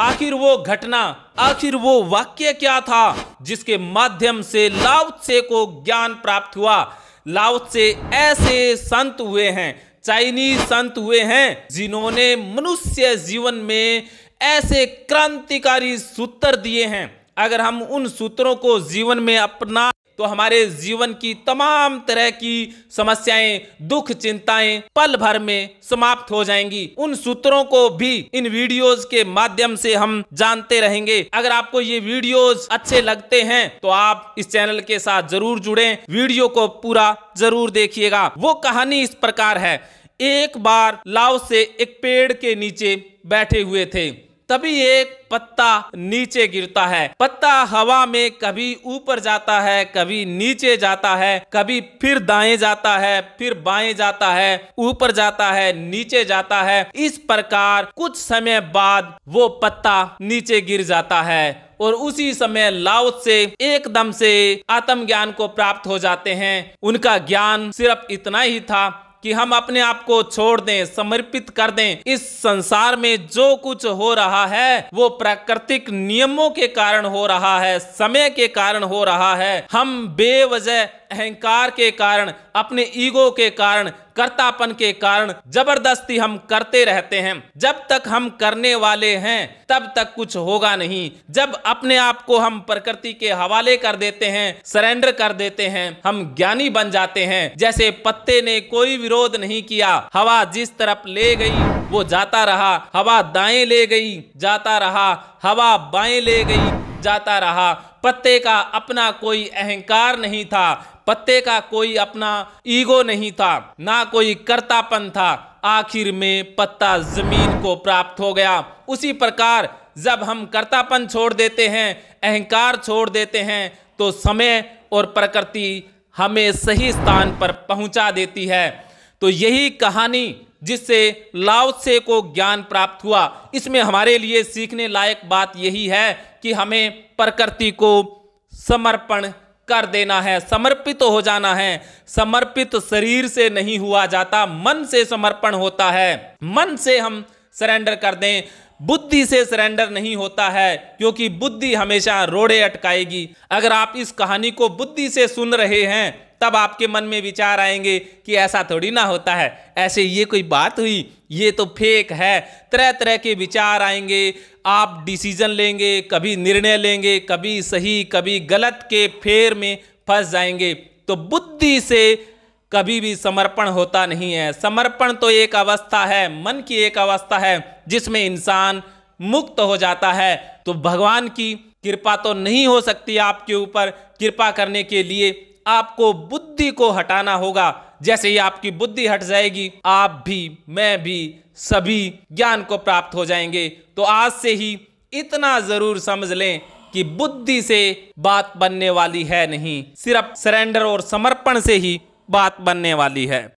आखिर वो घटना, आखिर वो वाक्य क्या था, जिसके माध्यम से लाउत्से को ज्ञान प्राप्त हुआ? लाउत्से ऐसे संत हुए हैं, चाइनीज़ संत हुए हैं, जिन्होंने मनुष्य जीवन में ऐसे क्रांतिकारी सूत्र दिए हैं। अगर हम उन सूत्रों को जीवन में अपना तो हमारे जीवन की तमाम तरह की समस्याएँ, दुख, चिंताएँ पल भर में समाप्त हो जाएँगी। उन सूत्रों को भी, इन वीडियोस के माध्यम से हम जानते रहेंगे। अगर आपको ये वीडियोस अच्छे लगते हैं तो आप इस चैनल के साथ ज़रूर जुड़े। वीडियो को पूरा ज़रूर देखिएगा। वो कहानी इस प्रकार है। एक बार लाव से एक पेड़ के नीचे बैठे हुए थे। तभी एक पत्ता नीचे गिरता है। पत्ता हवा में कभी ऊपर जाता है, कभी नीचे जाता है, कभी फिर दाएँ जाता है, फिर बाएँ जाता है, ऊपर जाता है, नीचे जाता है। इस प्रकार कुछ समय बाद वो पत्ता नीचे गिर जाता है और उसी समय लाउत से एकदम से आत्म ज्ञान को प्राप्त हो जाते हैं। उनका ज्ञान सिर्फ़ इतना ही था कि हम अपने आप को छोड़ दें, समर्पित कर दें। इस संसार में जो कुछ हो रहा है, वो प्राकृतिक नियमों के कारण हो रहा है, समय के कारण हो रहा है। हम बेवजह अहंकार के कारण, अपने ईगो के कारण, कर्तापन के कारण ज़बरदस्ती हम करते रहते हैं। जब तक हम करने वाले हैं, तब तक कुछ होगा नहीं। जब अपने आप को हम प्रकृति के हवाले कर देते हैं, सरेंडर कर देते हैं, हम ज्ञानी बन जाते हैं। जैसे पत्ते ने कोई विरोध नहीं किया, हवा जिस तरफ़ ले गई, वो जाता रहा, हवा दाएँ ले गई, जाता रहा, हवा बाएँ ले गई। जाता रहा। पत्ते का अपना कोई अहंकार नहीं था। पत्ते का कोई अपना ईगो नहीं था। ना कोई कर्तापन था। आखिर में पत्ता ज़मीन को प्राप्त हो गया। उसी प्रकार जब हम कर्तापन छोड़ देते हैं, अहंकार छोड़ देते हैं तो समय और प्रकृति हमें सही स्थान पर पहुँचा देती है। तो यही कहानी जिससे लाओसे को ज्ञान प्राप्त हुआ। इसमें हमारे लिए सीखने लायक बात यही है कि हमें प्रकृति को समर्पण कर देना है, समर्पित हो जाना है। समर्पित शरीर से नहीं हुआ जाता, मन से समर्पण होता है। मन से हम सरेंडर कर दें। बुद्धि से सरेंडर नहीं होता है, क्योंकि बुद्धि हमेशा रोड़े अटकाएगी। अगर आप इस कहानी को बुद्धि से सुन रहे हैं तब आपके मन में विचार आएँगे कि ऐसा थोड़ी ना होता है। ऐसे ये कोई बात हुई? ये तो फेक है। तरह तरह के विचार आएँगे। आप डिसीज़न लेंगे, कभी निर्णय लेंगे, कभी सही, कभी गलत के फेर में फंस जाएँगे। तो बुद्धि से कभी भी समर्पण होता नहीं है। समर्पण तो एक अवस्था है, मन की एक अवस्था है, जिसमें इंसान मुक्त हो जाता है। तो भगवान की कृपा तो नहीं हो सकती आपके ऊपर। कृपा करने के लिए आपको बुद्धि को हटाना होगा। जैसे ही आपकी बुद्धि हट जाएगी, आप भी, मैं भी, सभी ज्ञान को प्राप्त हो जाएँगे। तो आज से ही इतना ज़रूर समझ लें कि बुद्धि से बात बनने वाली है नहीं, सिर्फ़ सरेंडर और समर्पण से ही बात बनने वाली है।